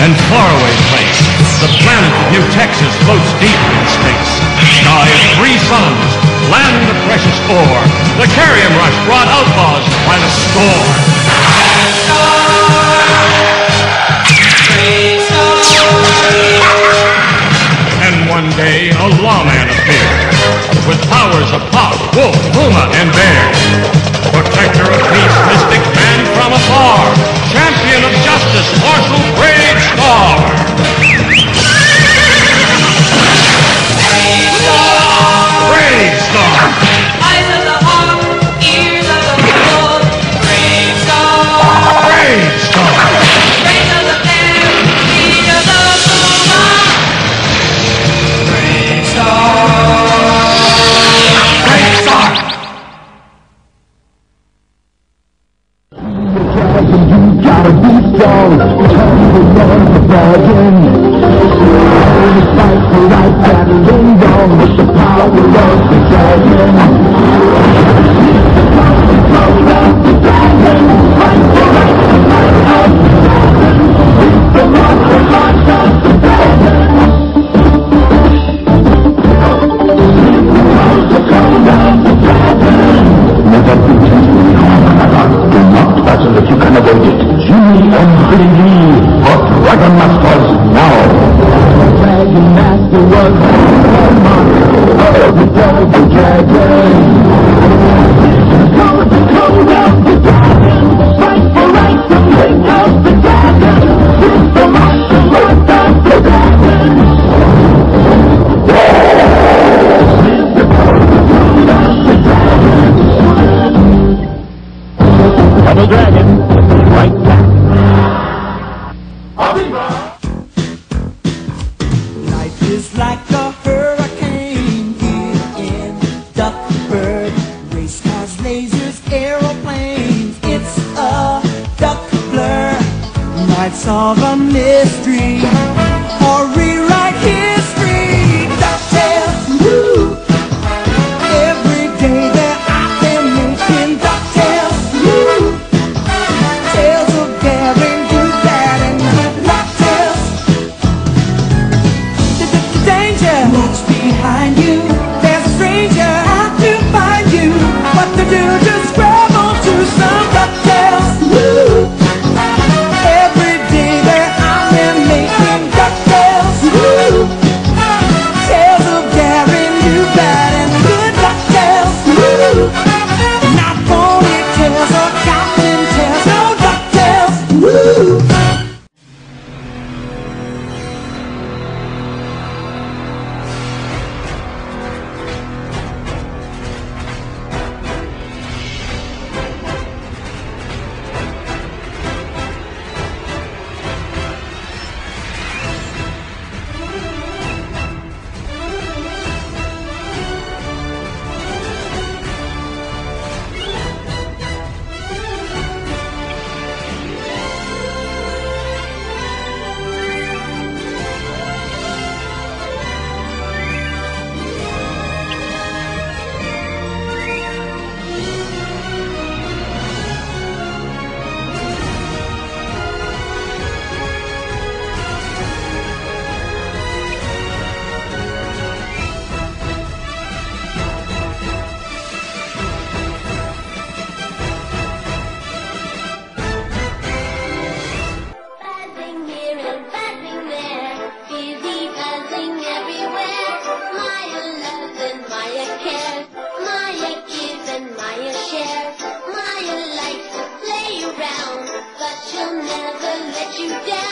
and faraway place. The planet of New Texas floats deep in space. Sky of three suns, land of precious ore. The Kerium rush brought outlaws by the score. in me for Dragon Masters now. Dragon Master was the monarch of the Dragon. of a mystery. you down.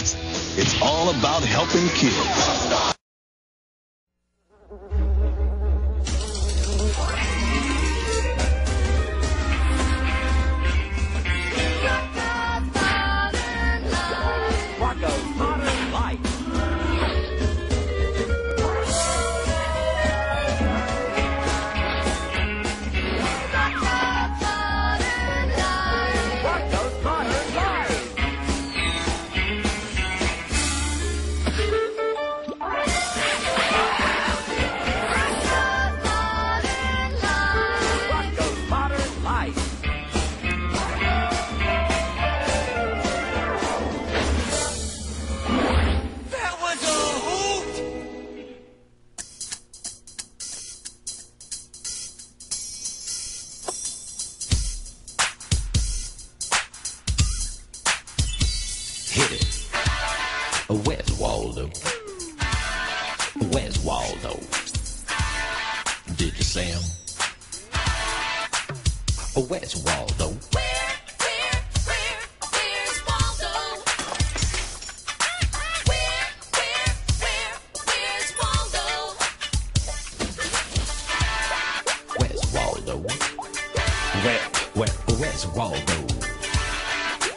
It's all about helping kids. Hit it. Where's Waldo? Where's Waldo? Did you see him? Where's Waldo? Where, where, where's Waldo?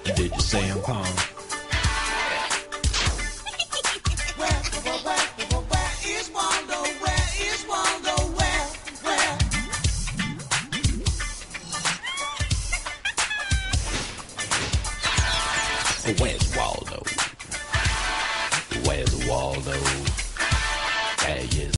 Did you see him, Pong?